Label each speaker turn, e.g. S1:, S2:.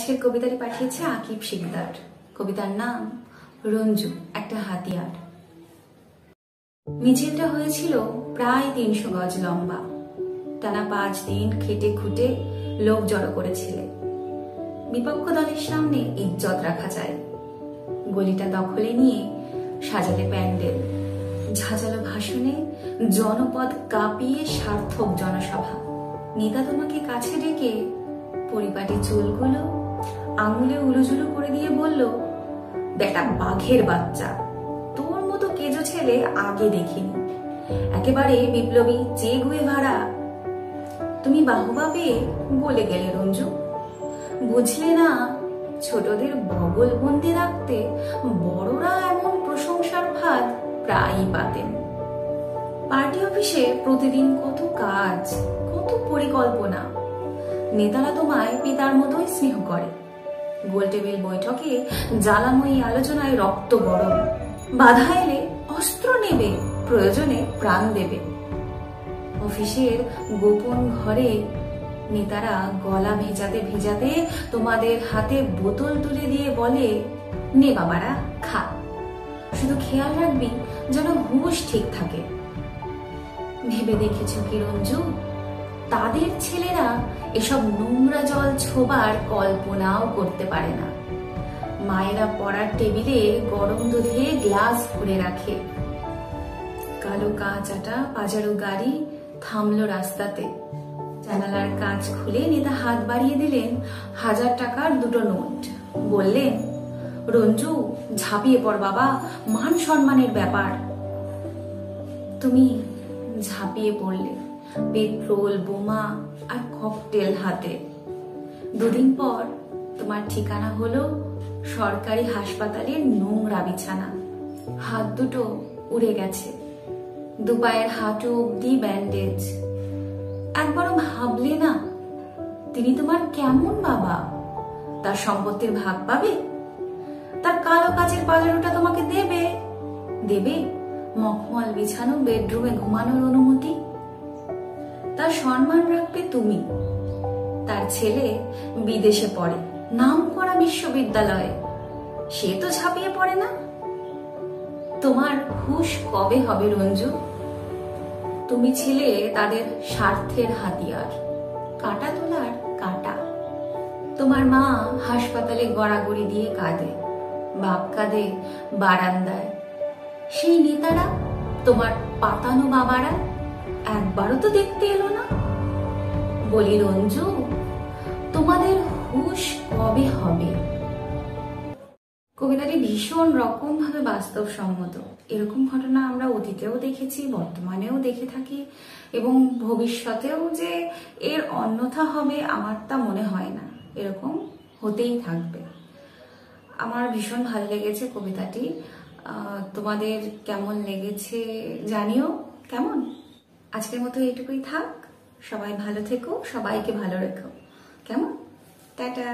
S1: আজকের কবিতাটি পাঠিয়েছে আকিব শিকদার। কবিতার নাম, রঞ্জু, একটা হাতিয়ার। মিছিলটা হয়েছিল প্রায় তিনশো গজ লম্বা। টানা পাঁচ দিন খেটে খুঁটে লোক জড়ো করেছিলে। বিপক্ষ দলের সামনে ইজ্জত রাখা যায়। গলিটা দখলে নিয়ে সাজালে প্যান্ডেল। ঝাঁঝালো ভাষণে জনপদ কাঁপিয়ে সার্থক জনসভা। নেতা তোমাকে কাছে ডেকে পরিপাটি চুলগুলো আঙুলে উলুজুলু করে দিয়ে বলল, বেটা বাঘের বাচ্চা, তোর মতো কেজো ছেলে আগে দেখিনি। একেবারে বিপ্লবী যে গুয়ে ভাড়া। তুমি বাহুবা পেয়ে বলে গেলে রঞ্জু। বুঝলে না, ছোটদের বগল বন্দি রাখতে বড়রা এমন প্রশংসার ভাত প্রায়ই পাতেন। পার্টি অফিসে প্রতিদিন কত কাজ, কত পরিকল্পনা। নেতারা তোমায় পিতার মতোই স্নেহ করে। গোল টেবিল বৈঠকে জ্বালাময়ী আলোচনায় রক্ত গরম। বাধা এলে অস্ত্র নেবে, প্রয়োজনে প্রাণ দেবে। অফিসের গোপন ঘরে নেতারা গলা ভেজাতে ভেজাতে তোমাদের হাতে বোতল তুলে দিয়ে বলে, নে বাবারা, খা। শুধু খেয়াল রাখবি যেন হুশ ঠিক থাকে। ভেবে দেখেছ কি রঞ্জু? তাদের ছেলেরা এসব নোংরা জল ছোবার কল্পনাও করতে পারে না। মায়েরা পড়ার টেবিলে গরম দুধে গ্লাস ভরে রাখে। কালো কাঁচাটা পাজারো গাড়ি থামলো রাস্তাতে। জানালার কাঁচ খুলে নেতা হাত বাড়িয়ে দিলেন, হাজার টাকার দুটো নোট। বললেন, রঞ্জু, ঝাঁপিয়ে পড় বাবা, মান সম্মানের ব্যাপার। তুমি ঝাঁপিয়ে পড়লে। পেট্রোল, বোমা আর ককটেল হাতে। দুদিন পর তোমার ঠিকানা হলো সরকারি হাসপাতালের নোংরা বিছানা। হাত দুটো উড়ে গেছে। দুপায়ের হাঁটু অব্দি ব্যান্ডেজ একবারও ভাবলে না, তিনি তোমার কেমন বাবা? তার সম্পত্তির ভাগ পাবে? তার কালো কাচের পাজারোটা তোমাকে দেবে? দেবে মখমল বিছানো বেডরুমে ঘুমানোর অনুমতি? তার সম্মান রাখবে তুমি। তার ছেলে বিদেশে পড়ে, নাম করা বিশ্ববিদ্যালয়ে। সে তো ঝাঁপিয়ে পড়ে না। তোমার হুশ কবে হবে রঞ্জু? তুমি ছিলে তাদের স্বার্থের হাতিয়ার, কাটা তোলার কাটা। তোমার মা হাসপাতালে গড়াগড়ি দিয়ে কাঁদে, বাপ কাঁদে বারান্দায়। সেই নেতারা তোমার পাতানো বাবারা একবারও তো দেখতে এলো না। বলি, রঞ্জু, তোমাদের হুশ কবে হবে? কবিতাটি ভীষণ রকম ভাবে বাস্তবসম্মত। এরকম ঘটনা আমরা অতীতেও দেখেছি, বর্তমানেও দেখে থাকি, এবং ভবিষ্যতেও যে এর অন্যথা হবে, আমার তা মনে হয় না। এরকম হতেই থাকবে। আমার ভীষণ ভালো লেগেছে কবিতাটি। তোমাদের কেমন লেগেছে জানিও। কেমন? আজকের মতো এইটুকুই থাক। সবাই ভালো থেকো সবাইকে ভালো রেখো। কেমন? টাটা।